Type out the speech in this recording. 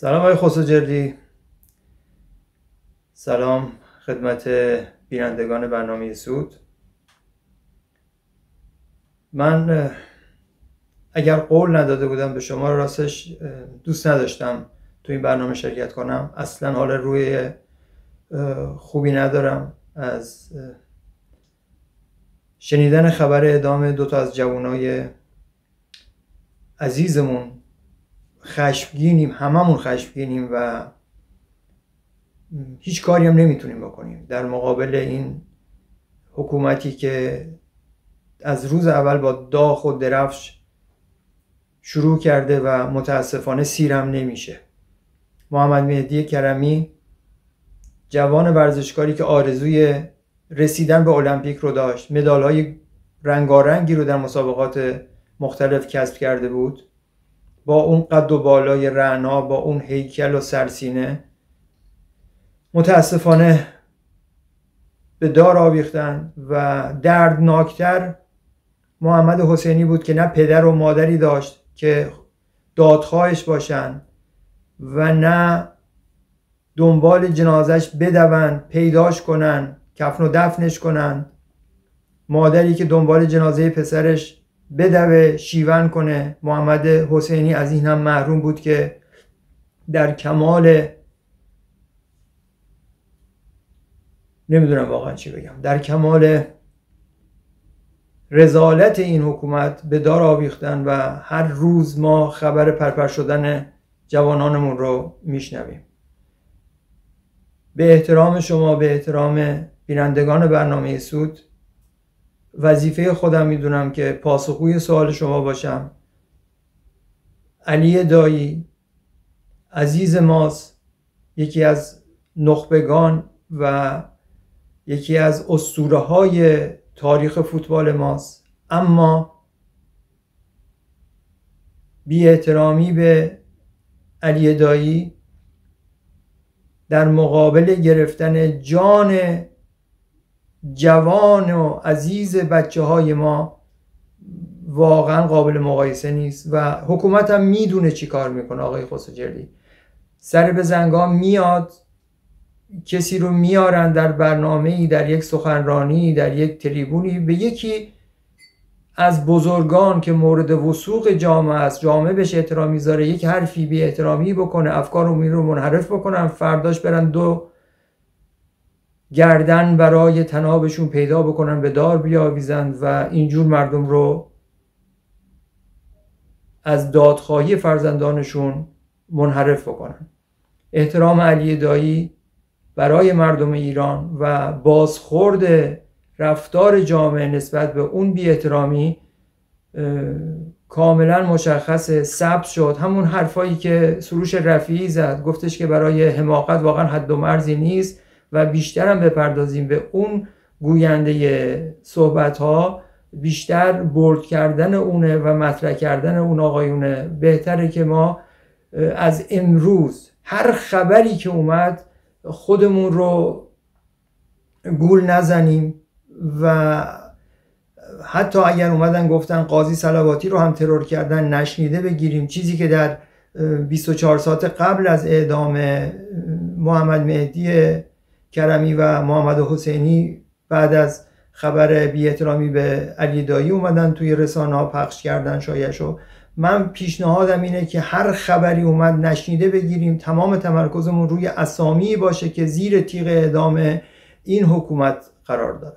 سلام آقای خسوجردی سلام خدمت بینندگان برنامه سود. من اگر قول نداده بودم به شما راستش دوست نداشتم تو این برنامه شرکت کنم. اصلا حال روی خوبی ندارم. از شنیدن خبر ادامه دو تا از جوانای عزیزمون خشمگینیم هممون خشمگینیم و هیچ کاری هم نمی‌تونیم بکنیم. در مقابل این حکومتی که از روز اول با داغ و درفش شروع کرده و متاسفانه سیرم نمیشه. محمد مهدی کرمی جوان ورزشکاری که آرزوی رسیدن به المپیک رو داشت مدال های رنگارنگی رو در مسابقات مختلف کسب کرده بود. با اون قد و بالای رعنا با اون هیکل و سرسینه. متاسفانه به دار آویختن و دردناکتر محمد حسینی بود که نه پدر و مادری داشت که دادخواهش باشن و نه دنبال جنازش بدون پیداش کنن کفن و دفنش کنن. مادری که دنبال جنازه پسرش بدوه شیون کنه. محمد حسینی از این هم محروم بود که در کمال نمی‌دونم واقعا چی بگم. در کمال رزالت این حکومت به دار آویختن و هر روز ما خبر پرپر شدن جوانانمون رو میشنویم. به احترام شما به احترام بینندگان برنامه سود وظیفه خودم می‌دونم که پاسخگوی سوال شما باشم. علی دایی عزیز ماست یکی از نخبگان و یکی از اسطوره های تاریخ فوتبال ماست. اما بی احترامی به علی دایی در مقابل گرفتن جان جوان و عزیز بچه های ما واقعا قابل مقایسه نیست و حکومت هم می‌دونه چی کار می‌کنه آقای خسوجردی سر به زنگام میاد کسی رو میارن در برنامه ای در یک سخنرانی در یک تریبونی به یکی از بزرگان که مورد وسوق جامعه است جامعه بهش احترام می‌ذاره یک حرفی بی احترامی بکنه افکار رو منحرف بکنن فرداش برن دو گردن برای تنابشون پیدا بکنن به دار بیاویزند و اینجور مردم رو از دادخواهی فرزندانشون منحرف بکنن. احترام علی دایی برای مردم ایران و بازخورد رفتار جامعه نسبت به اون بی احترامی کاملا مشخص ثبت شد. همون حرفایی که سروش رفیعی زد گفتش که برای حماقت واقعا حد و مرزی نیست. و بیشتر هم بپردازیم به اون گوینده صحبت ها بیشتر برد کردن اونه و مطرح کردن اون آقایونه. بهتره که ما از امروز هر خبری که اومد خودمون رو گول نزنیم و حتی اگر اومدن گفتن قاضی سلواتی رو هم ترور کردن نشنیده بگیریم. چیزی که در 24 ساعت قبل از اعدام محمد مهدی کرمی و محمد حسینی بعد از خبر بی احترامی به علی دایی اومدن توی رسانه ها پخش کردن شایشو من پیشنهادم اینه که هر خبری اومد نشنیده بگیریم تمام تمرکزمون روی اسامی باشه که زیر تیغ اعدام این حکومت قرار داره.